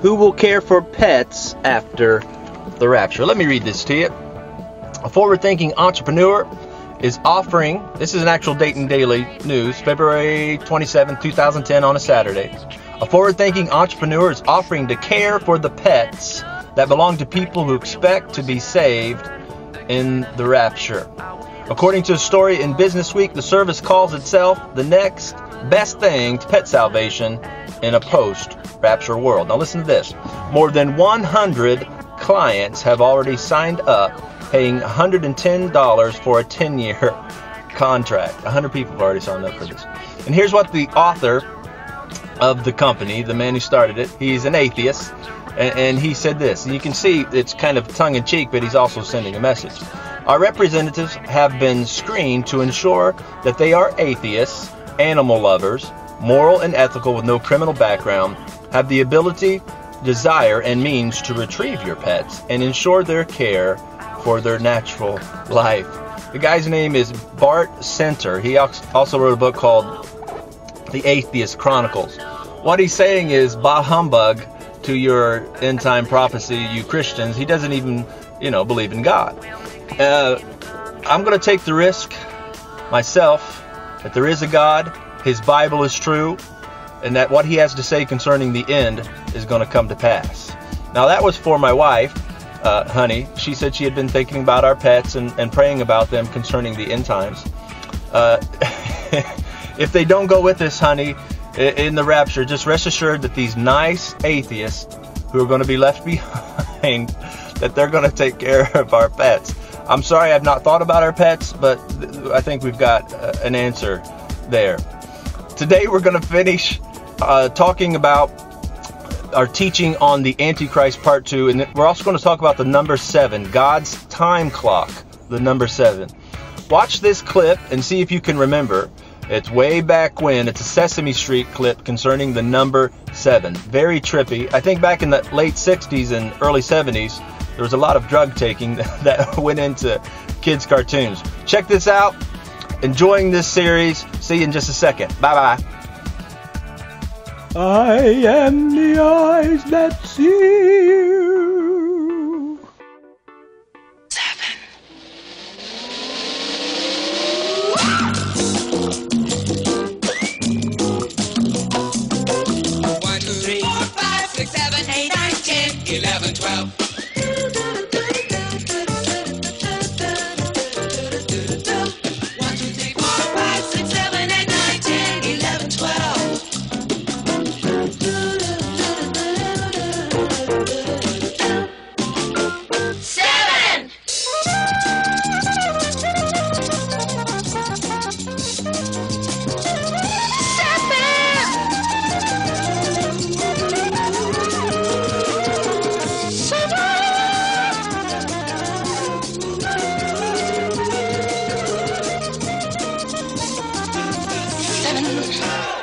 Who will care for pets after the rapture? Let me read this to you. A forward thinking entrepreneur is offering, this is an actual Dayton Daily News, February 27, 2010, on a Saturday. A forward thinking entrepreneur is offering to care for the pets that belong to people who expect to be saved in the rapture. According to a story in Business Week, the service calls itself the next best thing to pet salvation in a post rapture world. Now, listen to this more than 100 clients have already signed up paying $110 for a 10 year contract. 100 people have already signed up for this. And here's what the author of the company, the man who started it, he's an atheist, and, he said this. And you can see it's kind of tongue in cheek, but he's also sending a message. Our representatives have been screened to ensure that they are atheists, animal lovers, moral and ethical with no criminal background, have the ability, desire, and means to retrieve your pets and ensure their care for their natural life. The guy's name is Bart Centre. He also wrote a book called The Atheist Chronicles. What he's saying is bah humbug to your end time prophecy, you Christians. He doesn't even, you know, believe in God. Uh, I'm going to take the risk myself that there is a God, His Bible is true, and that what He has to say concerning the end is going to come to pass. Now, that was for my wife uh, honey. She said she had been thinking about our pets and, and praying about them concerning the end times. Uh, if they don't go with us, honey, in the rapture, just rest assured that these nice atheists who are going to be left behind, that they're going to take care of our pets. I'm sorry I've not thought about our pets, but I think we've got uh, an answer there. Today we're going to finish uh, talking about our teaching on the Antichrist Part 2, and we're also going to talk about the number 7, God's time clock, the number 7. Watch this clip and see if you can remember. It's way back when. It's a Sesame Street clip concerning the number 7. Very trippy. I think back in the late 60s and early 70s, there was a lot of drug taking that went into kids' cartoons. Check this out. Enjoying this series. See you in just a second. Bye bye. I am the eyes that see you. Seven. One, two, three, four, five, six, seven, eight, nine, ten, eleven, twelve. Looks like